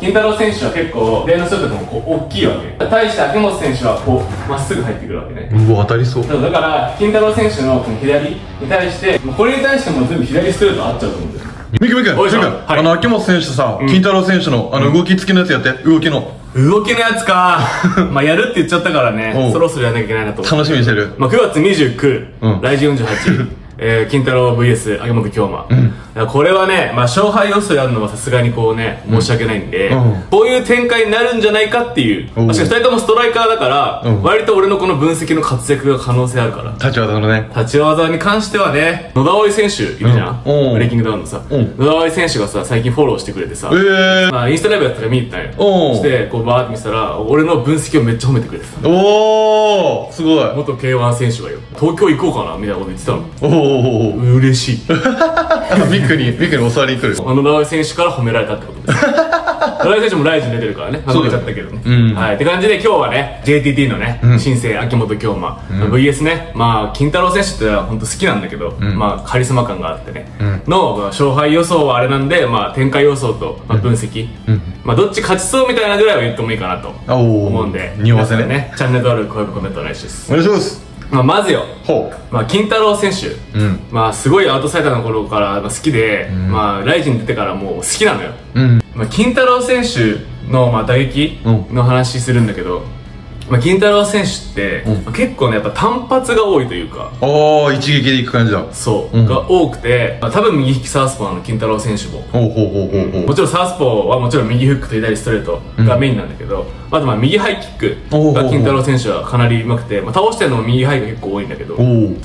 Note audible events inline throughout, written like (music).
金太郎選手は結構レーのショットでもこう大きいわけ。対して秋元選手はこうまっすぐ入ってくるわけね。うわ当たりそう。だから金太郎選手のこの左に対してこれに対しても全部左ストレート合っちゃうと思うんだよ。ミキミキミキおいしょはい。あの秋元選手さ、金太郎選手のあの動き付きのやつやって動きの。動きのやつか。(laughs) まあやるって言っちゃったからね。そろそろやらなきゃいけないなと思って。楽しみにしてる。まあ、9月29、うん。来週48、(laughs) えー、金太郎 VS 秋元京馬、いやこれはね、まあ、勝敗予想やるのはさすがにこうね申し訳ないんで、うん。こういう展開になるんじゃないかっていう、おうまあしかし2人ともストライカーだから、うん。割と俺のこの分析の活躍が可能性あるから。立ち技のね。立ち技に関してはね野田葵選手いるじゃん、ブレイキングダウンのさ、うん。野田葵選手がさ最近フォローしてくれてさ、ええまあ、インスタライブやったから見に行ったんよ。そしてこうバーって見てたら俺の分析をめっちゃ褒めてくれてたおおすごい。元 K1 選手がよ。東京行こうかなみたいなこと言ってたの。おおお嬉しい (laughs) ビッグにビッグに教わりに来る。野田選手から褒められたってことです。(laughs) 野田選手もライジン出てるからね負けちゃったけどね、うん。はい。って感じで今日はね JTT のね、新生秋元京馬、VS ね。まあ金太郎選手って本当好きなんだけど、まあカリスマ感があってね、のまあ勝敗予想はあれなんでまあ展開予想と、まあ、分析、まあどっち勝ちそうみたいなぐらいは言ってもいいかなと思うんで。匂わせね。ねチャンネル登録高評価コメントお願いします、お願いしますまあ、まずよ。ほまあ、金太郎選手、うん。まあ、すごいアウトサイダーの頃からまあ好きで、まあ、ライジン出てからもう好きなのよ、ううん。まあ、金太郎選手の、まあ、打撃うん。の話するんだけど、まあ、金太郎選手って、うん。まあ結構ねやっぱ単発が多いというか。おお一撃でいく感じだ。そう、うん。が多くて、まあ、多分右利きサウスポーの金太郎選手も。ほうほうほうほうほう。もちろんサウスポーはもちろん右フックと左ストレートがメインなんだけど、あとまあ右ハイキックが金太郎選手はかなり上手くて、まあ、倒してるのも右ハイが結構多いんだけど。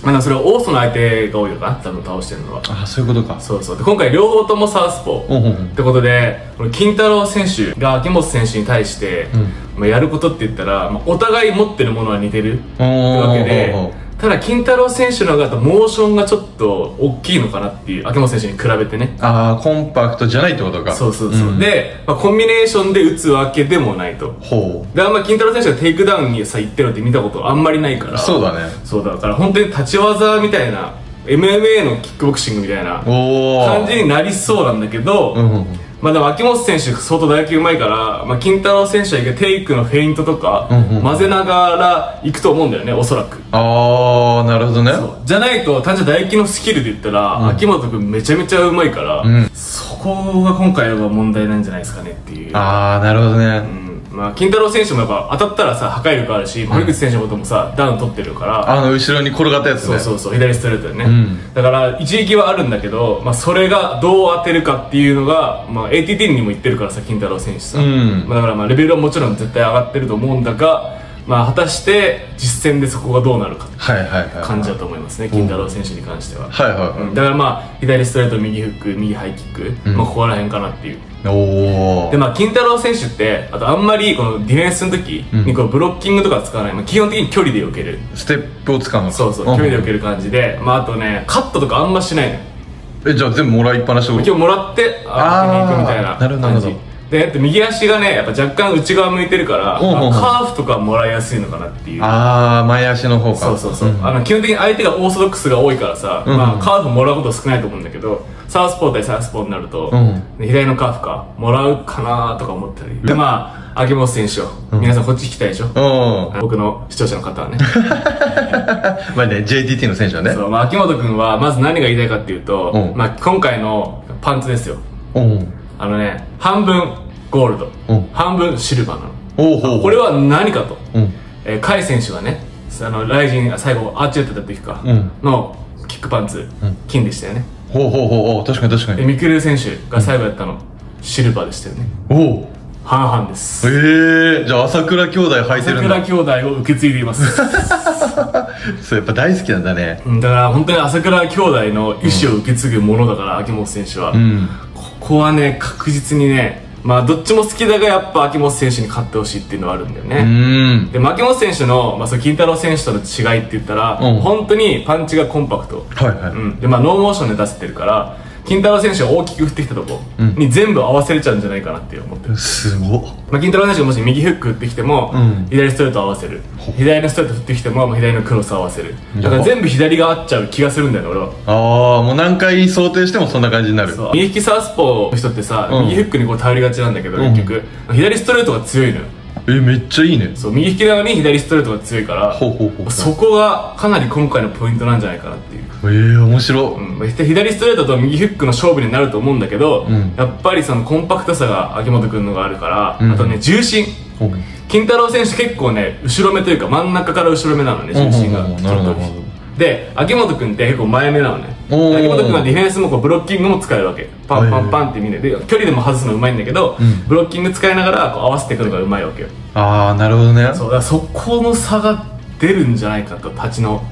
まあ、それはオーストの相手が多いのかな多分倒してるのは。あそういうことか。そうそう。で今回両方ともサウスポーってことでこの金太郎選手が秋元選手に対して、まあ、やることって言ったら、まあ、お互い持ってるものは似てるってわけおでーただ金太郎選手の方がモーションがちょっと大きいのかなっていう秋元選手に比べてね。ああコンパクトじゃないってことか。そうそうそう、ん。で、まあ、コンビネーションで打つわけでもないと。ほであんま金太郎選手がテイクダウンにさ行ってるのって見たことあんまりないから。うそうだね。そうだから本当に立ち技みたいな MMA のキックボクシングみたいな感じになりそうなんだけど、うんうんまあでも秋元選手相当打撃うまいから、まあ、金太郎選手はテイクのフェイントとかうんうん。混ぜながら行くと思うんだよねおそらく。ああなるほどね。じゃないと単純に打撃のスキルで言ったら、秋元君めちゃめちゃうまいから、ん。そこが今回は問題なんじゃないですかねっていう。ああなるほどね。うんまあ、金太郎選手もやっぱ当たったらさ破壊力あるし堀口選手のこともさダウン取ってるから。あの後ろに転がったやつね。そうそうそう左ストレートでね、ん。だから一撃はあるんだけど、まあ、それがどう当てるかっていうのが、まあ、ATT にも言ってるからさ金太郎選手さ、うん。まあ、だからまあレベルはもちろん絶対上がってると思うんだが、まあ、果たして実戦でそこがどうなるか。感じだと思いますね金太郎選手に関しては、はいはいはい。うんだからまあ左ストレート右フック右ハイキック、まあ、ここら辺かなっていうおおでまあ金太郎選手ってあとあんまりこのディフェンスの時にこうブロッキングとか使わない、まあ、基本的に距離で避ける。ステップを使うのか。そうそう距離で避ける感じで、まあ、あとねカットとかあんましないのよ。えじゃあ全部もらいっぱなし今日もらってあー。当てに行くみたいななるほどなる感ほど。じで右足がねやっぱ若干内側向いてるから、カーフとかもらいやすいのかなっていう。ああ前足の方かそうそうそう、んあの基本的に相手がオーソドックスが多いからさ、うんまあ、カーフもらうこと少ないと思うんだけどサウスポー対サウスポーになると、うん。左のカーフかもらうかなとか思ったり。でまあ秋元選手を、皆さんこっち聞きたいでしょ、うん。僕の視聴者の方はね。(laughs) まあね JTT の選手はね。そう、まあ、秋元君はまず何が言いたいかっていうと、うん。まあ、今回のパンツですよ。うんあのね半分ゴールド、うん。半分シルバーなの。おうほうこれは何かと、うん。えー、甲斐選手がねあのライジンあ最後アーチ打ってた時か、うん。のキックパンツ、金でしたよね。ほうほうほうおう。確かに確かに。でミクル選手が最後やったの、シルバーでしたよね。おう。半々です。ええじゃあ朝倉兄弟履いてるんだ。朝倉兄弟を受け継いでいます。(laughs) そうやっぱ大好きなんだね。うんだから本当に朝倉兄弟の意思を受け継ぐものだから、秋元選手は、うんここはね確実にねまあどっちも好きだがやっぱ秋元選手に勝ってほしいっていうのはあるんだようね、ん。で牧本選手の、まあ、そう金太郎選手との違いって言ったら、うん。本当にパンチがコンパクト、はいはい。うん、でまあノーモーションで出せてるから金太郎選手が大きく振ってきたとこに全部合わせれちゃうんじゃないかなって思って。る、すごっ。まあ、金太郎選手がもし右フック打ってきても、うん。左ストレート合わせる。左のストレート振ってきても、まあ、左のクロス合わせる。だから全部左が合っちゃう気がするんだよね俺は。ああもう何回想定してもそんな感じになる。右利きサウスポーの人ってさ、うん。右フックにこう頼りがちなんだけど、うん。結局。左ストレートが強いのよ。えめっちゃいいね。そう。右利きなのに左ストレートが強いからほうほうほう。そこがかなり今回のポイントなんじゃないかなっていうえー、面白。うん。まあ左ストレートと右フックの勝負になると思うんだけど、ん。やっぱりそのコンパクトさが秋元君のがあるから、うん。あとね重心。ほう。金太郎選手結構ね後ろ目というか真ん中から後ろ目なのね重心が。で秋元君って結構前目なのね。秋元君はディフェンスもこうブロッキングも使えるわけ。パンパンパンってみんなで距離でも外すのうまいんだけど、ん。ブロッキング使いながらこう合わせていくのがうまいわけよ。ああなるほどね。そうだからそこの差が出るんじゃないかと立ちの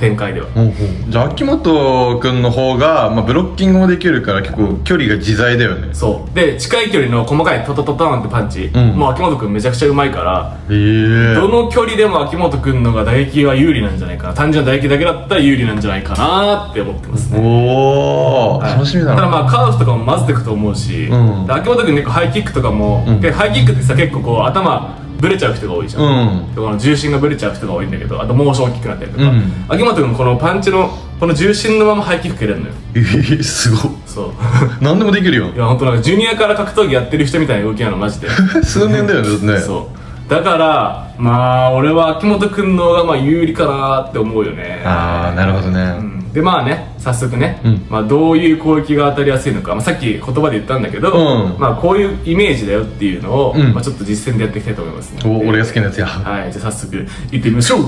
展開では。ほうほうじゃあ秋元君の方が、まあ、ブロッキングもできるから結構距離が自在だよね。そう。で近い距離の細かいトトトトンってパンチ、ん。もう秋元君めちゃくちゃうまいからええ。ー、どの距離でも秋元君のが打撃は有利なんじゃないかな。単純な打撃だけだったら有利なんじゃないかなって思ってますね。おお、はい。楽しみだな。ただまあカーフとかも混ぜていくと思うし、うん。で秋元君結構ハイキックとかも、うん。でハイキックってさ結構こう頭ブレちゃう人が多いじゃん、うん。でこの重心がブレちゃう人が多いんだけどあとモーション大きくなったりとか、うん。秋元君このパンチのこの重心のままハイキック蹴れるのよ。えー、すごい。そう。何でもできるよ。いや本当なんかジュニアから格闘技やってる人みたいな動きなのマジで。数年だよねそう。だからまあ俺は秋元君の方がまあ有利かなって思うよね。ああなるほどね、うんでまあね早速ね、うん。まあ、どういう攻撃が当たりやすいのか、まあ、さっき言葉で言ったんだけど、うん。まあ、こういうイメージだよっていうのを、うん。まあ、ちょっと実践でやっていきたいと思いますね。お俺が好きなやつや。はいじゃあ早速行ってみましょう。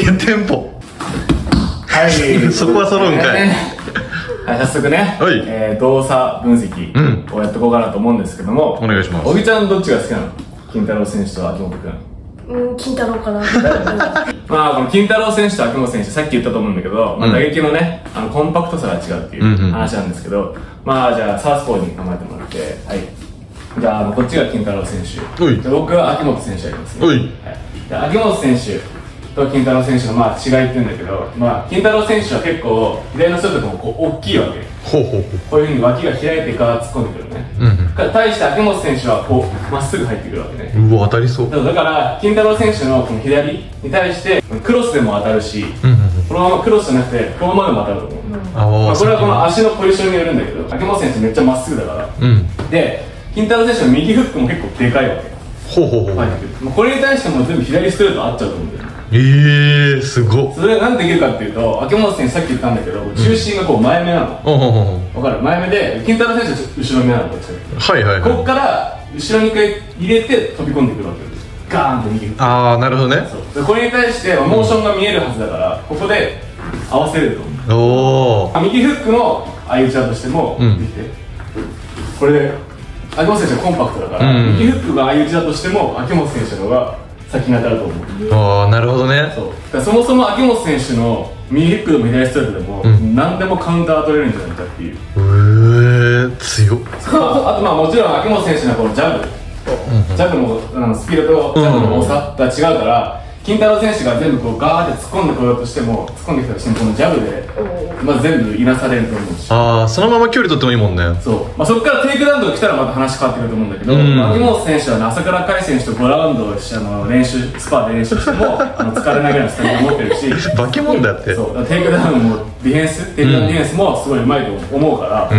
いやテンポ。はい。(laughs) そこは揃うんかい。はい、早速ね、はい。えー動作分析をやっていこうかなと思うんですけども、お願いします。小木ちゃんどっちが好きなの？金太郎選手と秋元君うん、金太郎かな。まあこの金太郎選手と秋元選手さっき言ったと思うんだけど、まあ、うん。打撃のねあのコンパクトさが違うっていう話なんですけど、まあじゃあサウスポーに構えてもらってはい。じゃあこっちが金太郎選手。はい。で僕は秋元選手やりますね。はい。で秋元選手と金太郎選手のまあ違いって言うんだけど、まあ、金太郎選手は結構左の人とかもこう大きいわけ。ほうほうほう。こういうふうに脇が開いてから突っ込んでくるね、うんか対して秋元選手はこうまっすぐ入ってくるわけね。うわ当たりそう。だから金太郎選手のこの左に対してクロスでも当たるし、うんうんこのままクロスじゃなくてこのままでも当たると思う、ああまあ、これはこの足のポジションによるんだけど秋元選手めっちゃまっすぐだから。うん。で金太郎選手の右フックも結構でかいわけ。ほうほうほう、入ってくるもうこれに対しても全部左ストレート合っちゃうと思うんだよええー、すごっ。それがなんでできるかっていうと秋元選手さっき言ったんだけど重心がこう前目なの。ほうほうほうわかる？前目で金太郎選手は後ろ目なのどっちはいはいこっはいから後ろに入れて飛び込んでくるわけよ。ガーンとああなるほどね。そう。でこれに対してモーションが見えるはずだからここで合わせると。思うおおあ右フックの相打ちだとしても、うん。これで秋元選手はコンパクトだから、うん。右フックが相打ちだとしても秋元選手の方が先に当たると思う。ああなるほどね。そう。そもそも秋元選手の右フックでも左ストレートでも、ん。何でもカウンター取れるんじゃないかっていう。ええー、強っ。まあ、あとまあもちろん秋元選手のこのジャブ、ジャブもあのスピードとジャブの重さが違うから、金太郎選手が全部こうガーって突っ込んでこようとしても突っ込んできたとしてもこのジャブで、まあ、全部いなされると思う。しああそのまま距離取ってもいいもんね。そう、まあ、そこからテイクダウンとか来たらまた話変わってくると思うんだけど、うん。選手はね朝倉海選手と5ラウンドあの練習スパで練習しても (laughs) あの疲れないぐらいのスタミナ持ってるし。化け物だって。そう。テイクダウンもディフェンステイクダウンディフェンスもすごいうまいと思うから,、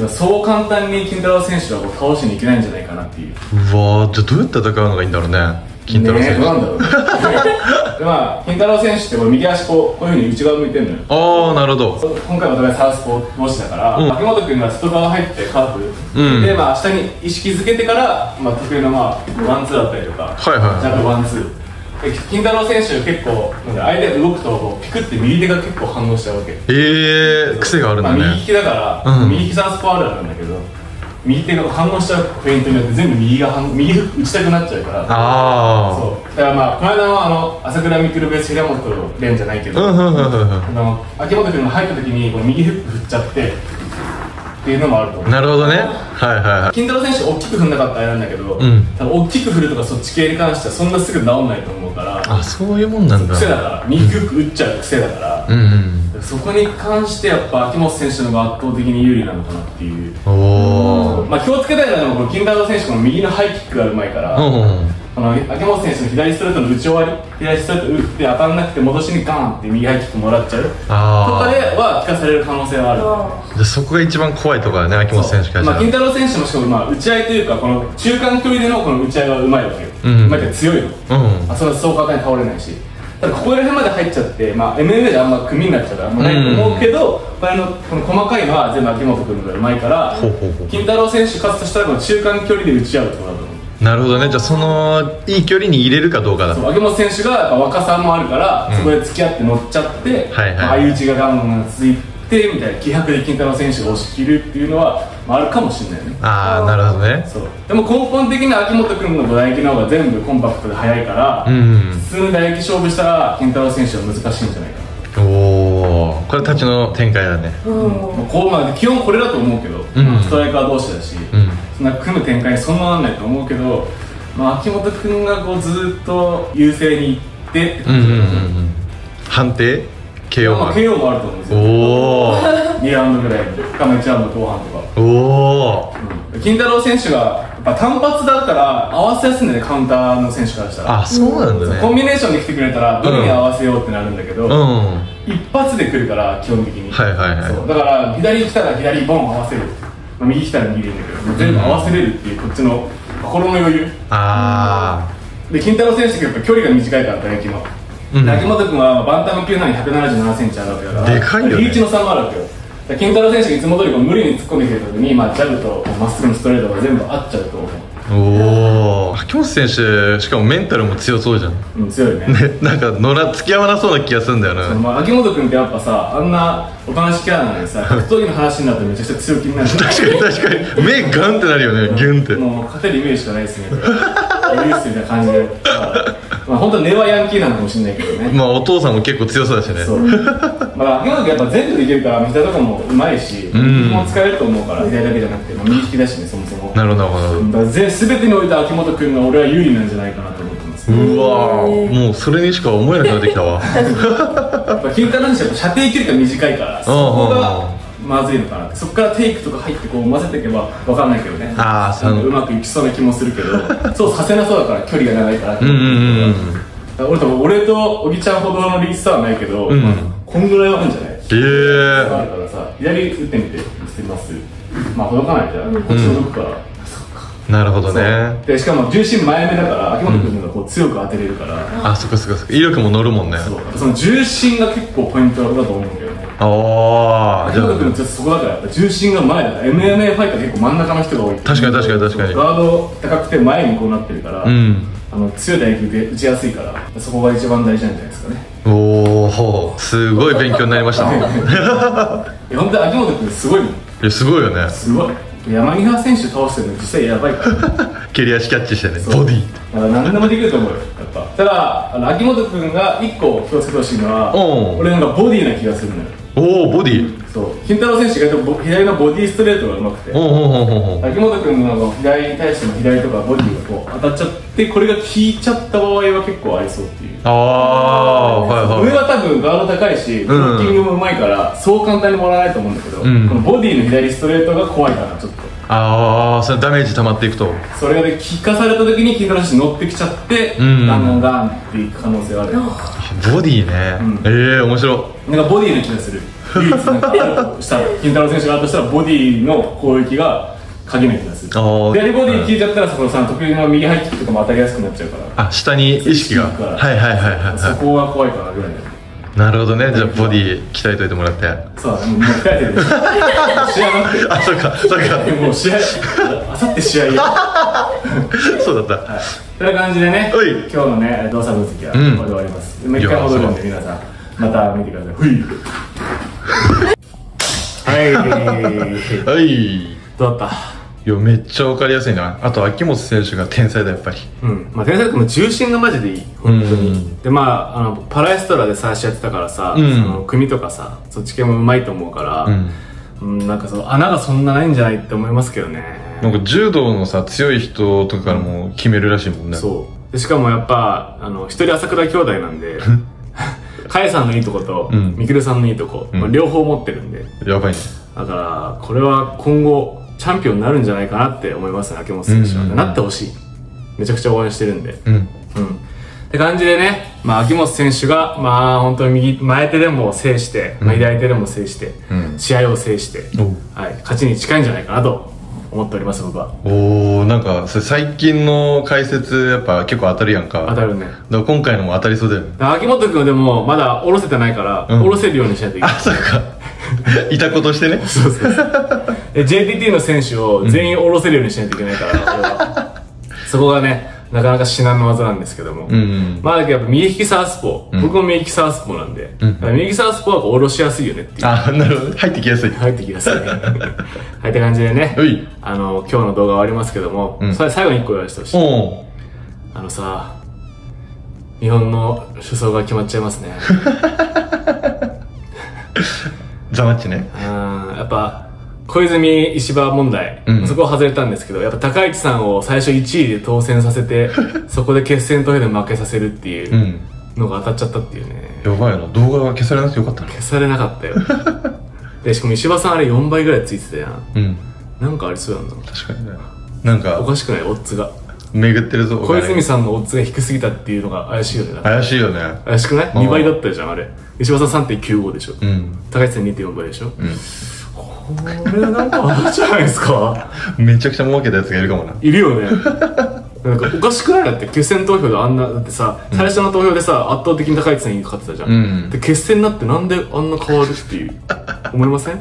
うん。そう簡単に金太郎選手はこう倒しにいけないんじゃないかなっていう。うわーじゃあどうやって戦うのがいいんだろうね金太郎選手、ね。なんだろう (laughs) でまあ金太郎選手ってこれ右足こうこういうふうに内側向いてるのよ。ああなるほど。今回お互いサウスポー同士だから、うん。秋元君が外側入ってカーブ、うん。で、まあ、下に意識づけてから、まあ、得意の、まあ、ワンツーだったりとか、はいはい。ジャブワンツー。で金太郎選手結構なんか相手が動くとピクって右手が結構反応しちゃうわけ、ええー、癖があるんまあ、だね、右利きだから、うん。右利きサウスポーあるあるなんだけど右手が反応しちゃうフェイントによって全部右が反右打ちたくなっちゃうから。あそう。だからまあこの間のあの朝倉未来ベース平本蓮じゃないけど、あうんうんうんうん。あの秋元君が入った時にこの右フック振っちゃってっていうのもあると思う。なるほどね。はいはいはい。金太郎選手大きく振んなかったらあれなんだけど、ん。多分大きく振るとかそっち系に関してはそんなすぐ治んないと思うからあそういうもんなんだ。癖だから右フック打っちゃう癖だから、うんうんそこに関してやっぱ秋元選手の方が圧倒的に有利なのかなっていう。まあ気をつけたいのはこの金太郎選手この右のハイキックがうまいから、うんこの秋元選手の左ストレートの打ち終わり左ストレート打って当たらなくて戻しにガーンって右ハイキックもらっちゃう。とかあでは聞かされる可能性はある。あじゃあそこが一番怖いところだね秋元選手からまあ、金太郎選手もしかもまあ打ち合いというかこの中間距離でのこの打ち合いはうまいわけよ、うん。ま強いの、うんあそれはそう簡単に倒れないしここら辺まで入っちゃって、まあ、MMA であんま組になっちゃうからあんまないと思うけど、これのこの細かいのは全部秋元君がうまいから金太郎選手勝つとしたらこの中間距離で打ち合うってことだと思う。なるほどね。じゃあそのいい距離に入れるかどうかだ。そう秋元選手がやっぱ若さもあるから、そこで付き合って乗っちゃって、はいはい。まあ相打ちがガンガン続いてみたいな気迫で金太郎選手が押し切るっていうのは、まあ、あるかもしれないね。ああなるほどね。そう。でも根本的に秋元君の打撃の方が全部コンパクトで速いから、うん普通の打撃勝負したら金太郎選手は難しいんじゃないかな。おおこれ立ちの展開だね。うん。まあこうまあ基本これだと思うけど、ん。ストライカー同士だし、ん。そんな組む展開にそんななんないと思うけど、まあ、秋元君がこうずっと優勢にいってってうんうんうんうん。判定？KO まあ、マン KO もあると思うんですよお2ラウンドぐらい。かも1ラウンド後半とか、おおおうん。金太郎選手がやっぱ単発だから合わせやすいんだよねカウンターの選手からしたら。あそうなんだね。コンビネーションで来てくれたらどれに合わせようってなるんだけど、うん。は一発で来るから基本的に。いはいはい。そう。だから左来たら左ボン合わせる、まあ、右来たら右でいいんだけど、全部合わせれるっていうこっちの心の余裕。あで金太郎選手ってやっぱ距離が短いから打撃の、うん。で秋元君はバンタム級なのに1 7 7センチあるわけだからでかいよね。リーチの差もあるわけよ。金太郎選手がいつも通りこう無理に突っ込んできてる時に、まあ、ジャブとまっすぐのストレートが全部合っちゃうと思う。あおお秋元選手しかもメンタルも強そうじゃん。ねうん強いね。なんか乗ら付き合わなそうな気がするんだよな。まあ、秋元君ってやっぱさあんなおとなしキャラなのにさ格闘技の話になるとめちゃくちゃ強気になる。(laughs) 確かに確かに。目ガンってなるよねギュンって。もう勝てるイメージしかないですね。これユースみたいな感じでまあ本当は根はヤンキーなのかもしれないけどね。まあお父さんも結構強そうだしね。そう。まあ秋元君やっぱ全部できるから左とかもうまいしん。右も使えると思うから左だけじゃなくて、まあ、右利きだしねそもそも。なるほどなるほど。全全てにおいて秋元君が俺は有利なんじゃないかなと思ってます。うわーもうそれにしか思えなくなってきたわ。(laughs) やっぱ金太郎にしては射程距離が短いからそこがまずいのかなって。そこからテイクとか入ってこう混ぜていけば分かんないけどね。あーそうまくいきそうな気もするけど。(laughs) そうさせなそうだから距離が長いからうんうんうんだから俺と俺と小木ちゃんほどの率差はないけど、ん。まあこんぐらいはあるんじゃない？ええあるからさ左打ってみて見せます。まあ届かないじゃん、こっち届くか。ら、なるほどね。でしかも重心前目だから秋元君がこう強く当てれるから、あそっかそっかそっか。威力も乗るもんね。そう。その重心が結構ポイントだと思うああじゃ秋元君のそこだからやっぱ重心が前だ。から MMA ファイター結構真ん中の人が多い。確かに確かに確かに。ガード高くて前にこうなってるから、あうん。あの強い打撃で打ちやすいからそこが一番大事なんじゃないですかね。おおすごい勉強になりました。ね (laughs) いや本当に秋元君すごいもん。いやすごいよね。すごい。柳川選手倒してるの実際やばいから。(laughs) 蹴り足キャッチしてねボディ。だから何でもできると思うよやっぱ。ただあの秋元君が一個気をつけてほしいのは俺なんかボディな気がするのよおおボディ。そう。金太郎選手が意外とボ左のボディストレートがうまくて。おおお秋元君の左に対しての左とかボディがこう当たっちゃってこれが効いちゃった場合は結構ありそうっていう。ああはいはい。上は多分ガード高いしブロッキングもうまいから、そう簡単にもらわないと思うんだけど、ん。このボディの左ストレートが怖いからちょっとああそれダメージ溜まっていくと。それがで効かされた時に金太郎選手乗ってきちゃって、ん。ガンガンガンっていく可能性がある、ボディね、ん。ええ面白なんかボディの気がする。唯一なんかあるとしたら金太郎選手があるとしたらボディの攻撃が鍵な気がする。左ボディ効いちゃったらそのさ得意の右ハイキックとかも当たりやすくなっちゃうから。あ下に意識が。はいはいはいはいはそこが怖いかなぐらいだなるほどね。じゃあボディ鍛えといてもらって。そうもう疲れてる。試合待ってあそっかそっか。もう試合あさって試合よ (laughs) そうだった、はい。という感じでね今日のね動作分析はこうん。れで終わります、もう一回戻るんで皆さん。また見てください。ふい。はい。はい。どうだった？いやめっちゃ分かりやすいな。あと秋元選手が天才だやっぱり。うん。まあ、天才君も重心がマジでいい。本当に、うん。でまああのパラエストラで最初やってたからさ、うん。その組とかさそっち系もうまいと思うから、うん。うんなんかその穴がそんなないんじゃないって思いますけどね。なんか柔道のさ強い人とかからも決めるらしいもんね。そう。でしかもやっぱあの一人朝倉兄弟なんで (laughs) カエさんのいいとこと、うん。ミケルさんのいいとこ、まあ、両方持ってるんで。やばいね。だからこれは今後チャンピオンになるんじゃないかなって思いますね秋元選手は、なってほしい。めちゃくちゃ応援してるんで。うん。うん。って感じでね、まあ、秋元選手が、まあ、本当に右前手でも制して、まあ、左手でも制して、うん。試合を制して、はい、勝ちに近いんじゃないかなと思っております僕は。おーなんか最近の解説やっぱ結構当たるやんか。当たるね。だから今回のも当たりそうだよね。秋元君はでもまだ下ろせてないから、うん。下ろせるようにしないといけない。あそうか (laughs) いたことしてね。そうそうそう。で JTT の選手を全員下ろせるようにしないといけないから、俺は。そこがねなかなか至難の技なんですけども、うんうんまあだけどやっぱ右利きサウスポー、僕も右利きサウスポーなんで、だから右利きサウスポーは下ろしやすいよねっていう。あなるほど。入ってきやすい。入ってきやすいね。(laughs) はいって感じでね。あの今日の動画終わりますけども、ん。それ最後に1個言わせてほしい。あのさ日本の首相が決まっちゃいますね (laughs) ザマッチね。うんやっぱ小泉石破問題、うん。そこは外れたんですけどやっぱ高市さんを最初1位で当選させて (laughs) そこで決選投票で負けさせるっていううん。のが当たっちゃったっていうね。やばいな。動画が消されなくてよかったな消されなかったよ。(laughs) でしかも石破さんあれ4倍ぐらいついてたやん。うん。なんかありそうやんな。確かにね。なんおかかしくない？オッズが巡ってるぞお小金泉さんのオッズが低すぎたっていうのが怪しいよね。怪しいよね。怪しくない？うん ?2 倍だったじゃんあれ。石破さん3.95でしょ、うん。高市さん2.4倍でしょ、ん。これなんかあるじゃないですか。(laughs) めちゃくちゃ儲けたやつがいるかもな。いるよね。なんかおかしくない？だって決選投票であんなだってさ最初の投票でさ圧倒的に高市さんに勝ってたじゃん、うん。で決選になってなんであんな変わるっていう思いません？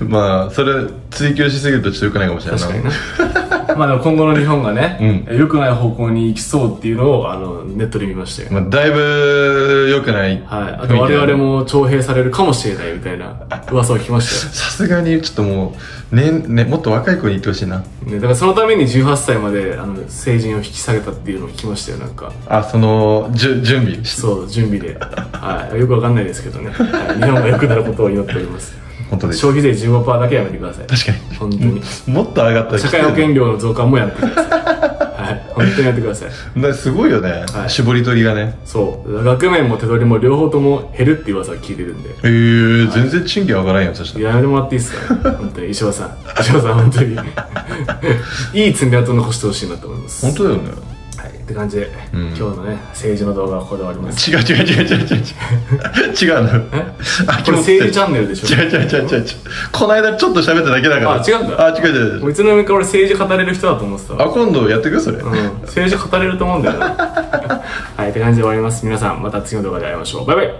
まあそれ追求しすぎるとちょっとよくないかもしれない確かにな。まあでも今後の日本がね、良くない方向に行きそうっていうのをあのネットで見ましたよ、まあ、だいぶ良くない。はい、あと我々も徴兵されるかもしれないみたいな噂を聞きましたよ。(laughs) さすがにちょっともうねねもっと若い子に言ってほしいな。ね、だからそのために18歳まであの成人を引き下げたっていうのを聞きましたよなんか。あそのじゅ準備。しそう準備で、はい、よくわかんないですけどね、はい、日本が良くなることを祈っております本当です。消費税15%だけやめてください。確か本当に。にもっと上がったら。社会保険料の増加もやめてください。はい。本当にやってください。ねすごいよね、はい。絞り取りがね。そう。額面も手取りも両方とも減るっていう噂を聞いてるんで。えー、全然賃金上がらんやんそしたら。やめてもらっていいですか？本当に石破さん。石破さん本当に。(laughs) いい爪痕を残してほしいなと思います。本当だよね。はい、って感じで、ん。今日のね政治の動画はここで終わります。違う違う違う違う違う。違う違うの (laughs) あこれ政治チャンネルでしょ？違う違う違う違う。違うこの間ちょっと喋っただけだから。あ違うんだあ違う違う違う。いつの間にか俺政治語れる人だと思ってたわ。あ今度やってくそれ、うん、政治語れると思うんだよな。はいって感じで終わります。皆さんまた次の動画で会いましょう。バイバイ